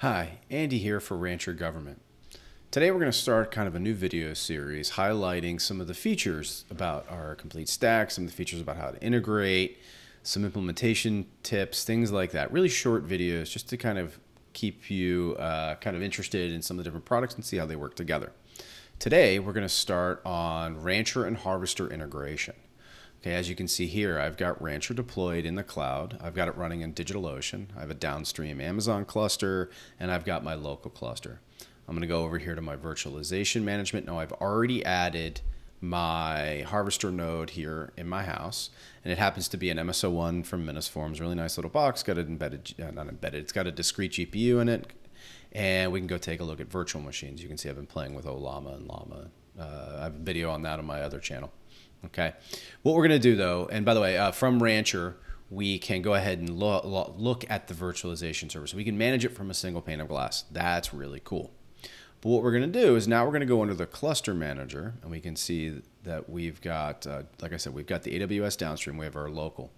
Hi, Andy here for Rancher Government. Today we're going to start kind of a new video series highlighting some of the features about our complete stack, some of the features about how to integrate, some implementation tips, things like that. Really short videos just to kind of keep you uh, kind of interested in some of the different products and see how they work together. Today we're going to start on Rancher and Harvester integration. Okay, as you can see here, I've got Rancher deployed in the cloud. I've got it running in DigitalOcean. I have a downstream Amazon cluster, and I've got my local cluster. I'm going to go over here to my virtualization management. Now, I've already added my harvester node here in my house, and it happens to be an MS-01 from Minisforum. Really nice little box. Got an embedded, uh, not embedded. It's got a discrete GPU in it, and we can go take a look at virtual machines. You can see I've been playing with Ollama and Llama. Uh, I have a video on that on my other channel. Okay. What we're going to do though, and by the way, uh, from Rancher, we can go ahead and lo lo look at the virtualization server. So we can manage it from a single pane of glass. That's really cool. But what we're going to do is now we're going to go under the cluster manager and we can see that we've got, uh, like I said, we've got the AWS downstream, we have our local.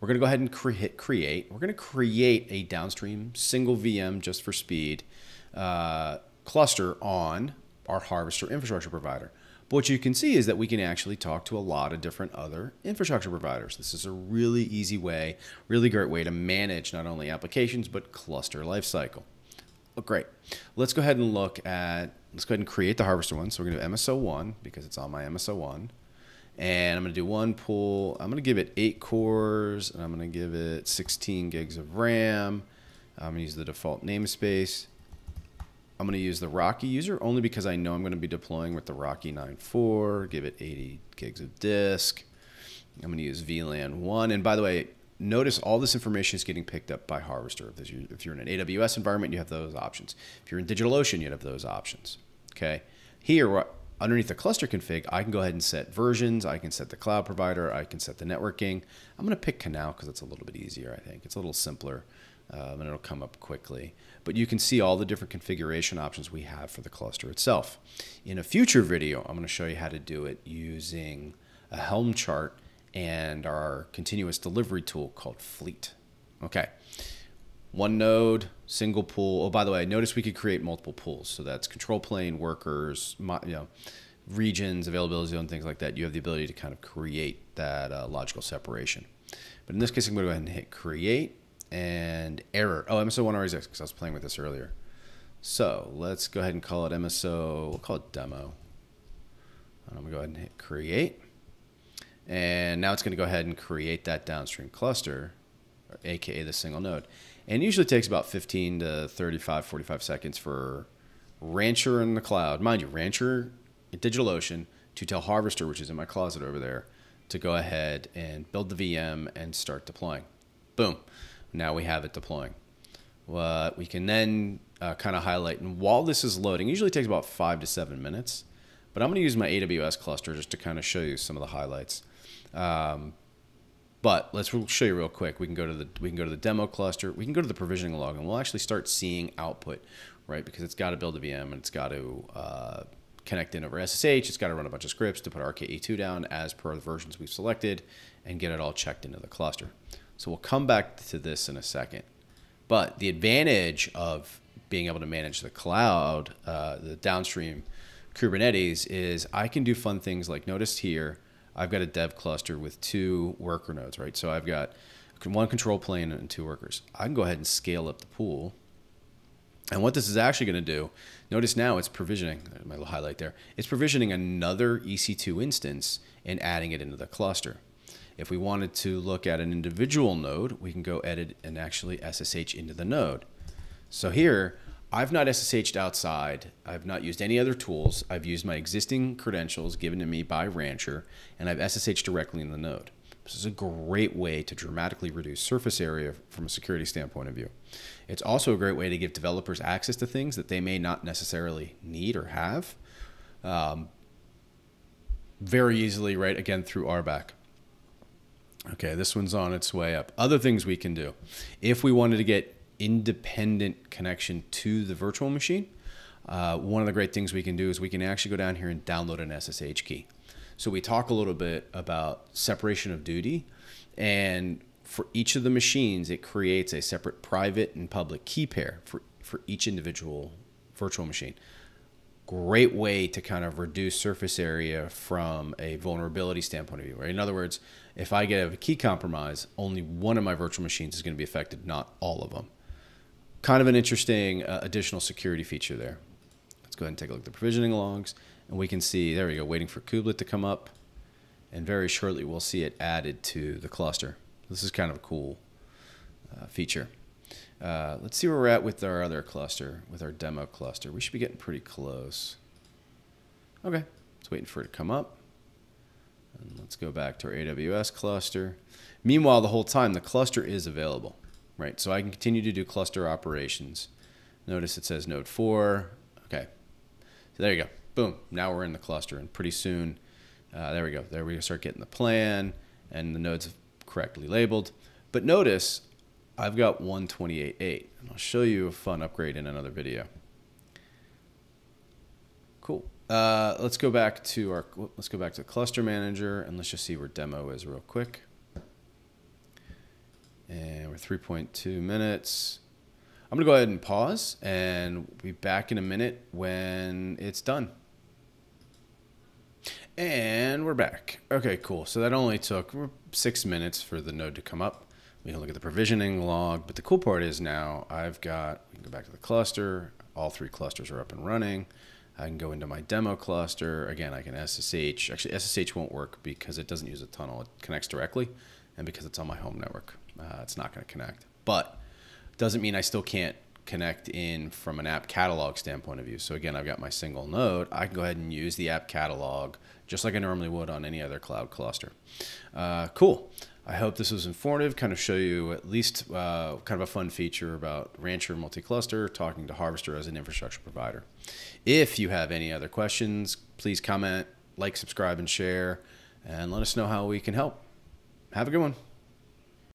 We're going to go ahead and cre hit create. We're going to create a downstream single VM just for speed uh, cluster on our Harvester infrastructure provider. But what you can see is that we can actually talk to a lot of different other infrastructure providers. This is a really easy way, really great way to manage not only applications, but cluster lifecycle. Oh, great. Let's go ahead and look at, let's go ahead and create the harvester one. So we're going to do MS-01 because it's on my MS-01. And I'm going to do one pool. I'm going to give it eight cores and I'm going to give it 16 gigs of RAM. I'm going to use the default namespace. I'm going to use the Rocky user only because I know I'm going to be deploying with the Rocky 9.4, give it 80 gigs of disk. I'm going to use VLAN 1. And by the way, notice all this information is getting picked up by Harvester. If you're in an AWS environment, you have those options. If you're in DigitalOcean, you have those options. Okay. Here, underneath the cluster config, I can go ahead and set versions. I can set the cloud provider. I can set the networking. I'm going to pick Canal because it's a little bit easier, I think. It's a little simpler um, and it'll come up quickly. But you can see all the different configuration options we have for the cluster itself. In a future video, I'm going to show you how to do it using a Helm chart and our continuous delivery tool called Fleet. Okay, one node, single pool. Oh, by the way, notice we could create multiple pools. So that's control plane, workers, you know, regions, availability zone, things like that. You have the ability to kind of create that uh, logical separation. But in this case, I'm going to go ahead and hit create and error. Oh, MSO1 already exists because I was playing with this earlier. So let's go ahead and call it MSO, we'll call it demo. I'm gonna go ahead and hit create. And now it's gonna go ahead and create that downstream cluster, or AKA the single node. And usually takes about 15 to 35, 45 seconds for Rancher in the cloud. Mind you, Rancher DigitalOcean to tell Harvester, which is in my closet over there, to go ahead and build the VM and start deploying. Boom. Now we have it deploying. We can then uh, kind of highlight, and while this is loading, usually takes about five to seven minutes, but I'm going to use my AWS cluster just to kind of show you some of the highlights. Um, but let's show you real quick. We can go to the we can go to the demo cluster. We can go to the provisioning log, and we'll actually start seeing output, right? Because it's got to build a VM and it's got to uh, connect in over SSH. It's got to run a bunch of scripts to put RKE2 down as per the versions we've selected, and get it all checked into the cluster. So we'll come back to this in a second. But the advantage of being able to manage the cloud, uh, the downstream Kubernetes, is I can do fun things like notice here, I've got a dev cluster with two worker nodes, right? So I've got one control plane and two workers. I can go ahead and scale up the pool. And what this is actually going to do, notice now it's provisioning, my little highlight there, it's provisioning another EC2 instance and adding it into the cluster. If we wanted to look at an individual node, we can go edit and actually SSH into the node. So here, I've not SSH'd outside. I've not used any other tools. I've used my existing credentials given to me by Rancher, and I've SSH'd directly in the node. This is a great way to dramatically reduce surface area from a security standpoint of view. It's also a great way to give developers access to things that they may not necessarily need or have um, very easily, right, again, through RBAC. Okay, this one's on its way up. Other things we can do. If we wanted to get independent connection to the virtual machine, uh, one of the great things we can do is we can actually go down here and download an SSH key. So we talk a little bit about separation of duty. And for each of the machines, it creates a separate private and public key pair for, for each individual virtual machine. Great way to kind of reduce surface area from a vulnerability standpoint of view, right? In other words, if I get a key compromise, only one of my virtual machines is going to be affected, not all of them. Kind of an interesting uh, additional security feature there. Let's go ahead and take a look at the provisioning logs, and we can see, there we go, waiting for kubelet to come up, and very shortly we'll see it added to the cluster. This is kind of a cool uh, feature. Uh, let's see where we're at with our other cluster, with our demo cluster. We should be getting pretty close. Okay, it's waiting for it to come up. Let's go back to our AWS cluster. Meanwhile, the whole time, the cluster is available, right? So I can continue to do cluster operations. Notice it says node 4. Okay, so there you go. Boom, now we're in the cluster. And pretty soon, uh, there we go. There we start getting the plan and the nodes correctly labeled. But notice I've got 128.8, and I'll show you a fun upgrade in another video. Cool. Uh, let's go back to our let's go back to cluster manager and let's just see where demo is real quick. And we're 3.2 minutes. I'm gonna go ahead and pause and we'll be back in a minute when it's done. And we're back. Okay, cool. So that only took six minutes for the node to come up. We can look at the provisioning log, but the cool part is now I've got, we can go back to the cluster. All three clusters are up and running. I can go into my demo cluster. Again, I can SSH. Actually, SSH won't work because it doesn't use a tunnel. It connects directly. And because it's on my home network, uh, it's not going to connect. But doesn't mean I still can't connect in from an app catalog standpoint of view. So again, I've got my single node. I can go ahead and use the app catalog just like I normally would on any other cloud cluster. Uh, cool. I hope this was informative, kind of show you at least uh, kind of a fun feature about Rancher multi-cluster, talking to Harvester as an infrastructure provider. If you have any other questions, please comment, like, subscribe, and share, and let us know how we can help. Have a good one.